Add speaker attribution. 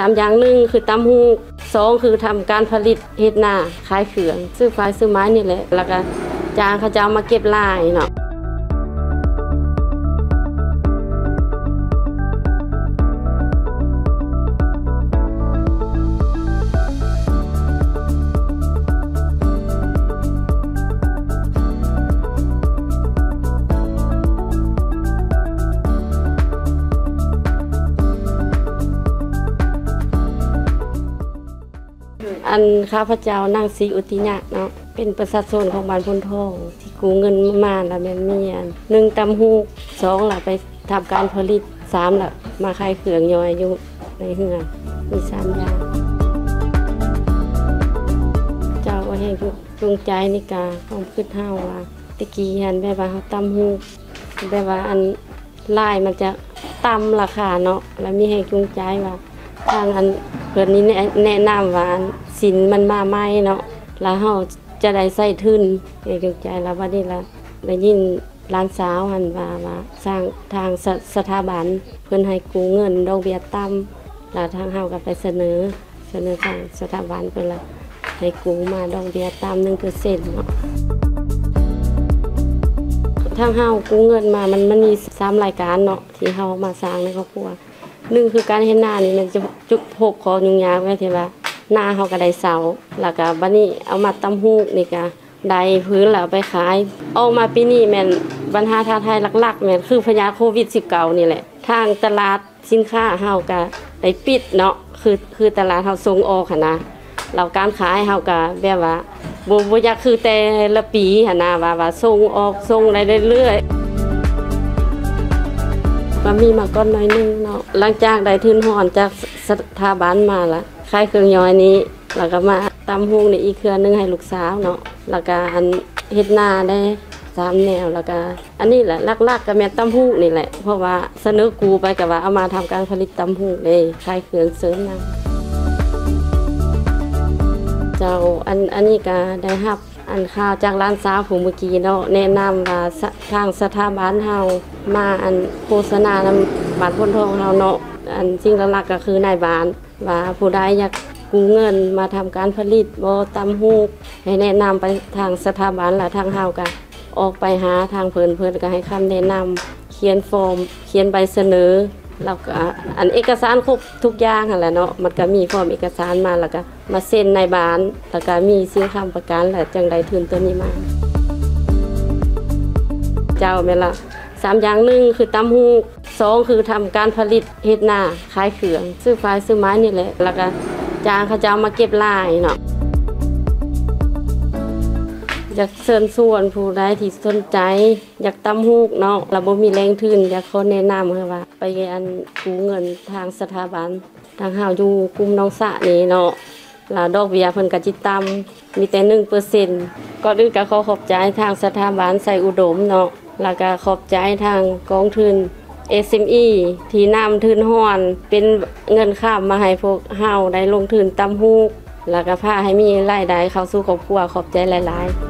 Speaker 1: 3 อย่างหนึ่งคือตำหูสองคือทำการผลิตเฮ็ดนาขายเขื่องซื้อไฟซื้อไม้นี่แหละแล้วก็จางเขาจะเอามาเก็บลายเนาะ อันข้าพเจ้านางศรีอุติยะเนาะเป็นประชาชนของบ้านพนทองที่กู้เงินมาแล้วแม่นมีอันหนึ่งตำฮูกสองละไปทำการผลิตสามละมาขายเครื่องย่อยอยู่ในเฮือนมีสามอย่างเจ้าก็แห่งจูงใจนี่กาความคิดเฮาว่าตะกี้หันแบบว่าเฮาตำฮูกแบบว่าอันลายมันจะต่ำราคาเนาะแล้วมีแห่งจูงใจว่าทางอันเพิ่นนี้แนะนำว่า สินมันมาใหม่เนาะแล้วเฮาจะได้ใส่ทุนเอกใจแล้วว่านี่ละได้ยินร้านสาวหันว่าว่าสร้างทางสสถาบันเพิ่อนให้กู้เงินดอกเบี้ยต่ำแล้วทางเฮาก็ไปเสนอ เสนอทางสถาบันเพิ่นละให้กู้มาดอกเบี้ยต่ำ1%เปอร์เซ็นต์เนาะทางเฮากู้เงินมามันมันมีสามรายการเนาะที่เฮามาสร้างในครอบครัวหนึ่งคือการเฮ็ดนานี่มันจะจุกพกขอยุ่งยากไว้ที่ว่า หน้าเฮาก็ได้เสาแล้วก็บัดนี้เอามาตำฮูกนี่ก็ได้พื้นแล้วไปขายออกมาปีนี้แม่นปัญหาท้าทายหลักๆแม่นคือพยาโควิด19นี่แหละ ทางตลาดสินค้าเฮาก็ได้ปิดเนาะคือคือตลาดเฮาส่งออกหันนะเราการขายเฮาก็แบบว่าบ่บ่อยากคือแต่ละปีหันนะว่าว่าส่งออกส่งได้เรื่อยๆก็มีมาก้อนน้อยหนึงเนาะหลังจากได้ทุนหอนจากสถาบันมาและ ขายเครื่องย้อยนี้ แล้วก็มาตำฮุงในอีเครือหนึงให้ลูกสาวเนาะ แล้วก็อันเฮ็ดนาได้สามแนวแล้วก็อันนี้แหละลักๆก็แม่ตำฮูกนี่แหละ เพราะว่าเสนอกูไปก็ว่าเอามาทำการผลิตตำฮูกเลยขายเครื่องเสริมนำเจ้าอันอันนี้ก็ได้รับอันข่าวจากร้านสาวผู้เมื่อกี้เนาะแนะนำว่าทางสถาบันเฮามาอันโฆษณานำบ้านพ้นทองเฮาเนาะอันสิ่งหลักๆก็คือนายบ้าน ว่าผู้ใดอยากกู้เงินมาทำการผลิตบ่ตำฮูกให้แนะนำไปทางสถาบันและทางเฮาก็ออกไปหาทางเพิ่นเพิ่นก็ให้คำแนะนำเขียนฟอร์ม เขียนใบเสนอแล้วก็อันเอกสารครบทุกอย่างหั่นแหละเนาะมันก็มีฟอร์มเอกสารมาแล้วก็มาเซ็นในบ้านแล้วก็มีซื้อค้ำประกันแล้วจังไดทุนตัวนี้มา เจ้าแม่ละ สามอย่างหนึ่งคือตำฮูกสองคือทำการผลิตเฮ็ดนาขายเครื่องซื้อไฟซื้อไม้นี่แหละแล้วก็จางเขาจะเอามาเก็บลายเนาะอยากเชิญชวนผู้ใดที่สนใจ อยากตำฮูกเนาะเราบ่มีแรงทุนอยากขอแนะนำค่ะว่า ไปอันกู้เงินทางสถาบัน ทางเฮาอยู่กลุ่มน้องสะนี่เนาะล้วดอกเบี้ยเพิ่นกจิต่ำมีแต่1%ก่อนอื่นก็ขอขอบใจทางสถาบันใส่อุดมเนาะ แล้วก็ขอบใจทางกองทุน SME ที่นำทุนห่อนเป็นเงินข้ามมาให้พวกเฮาได้ลงทุนตำฮูก แล้วก็พาให้มีรายได้เข้าสู่ครอบครัวขอบใจหลาย ๆ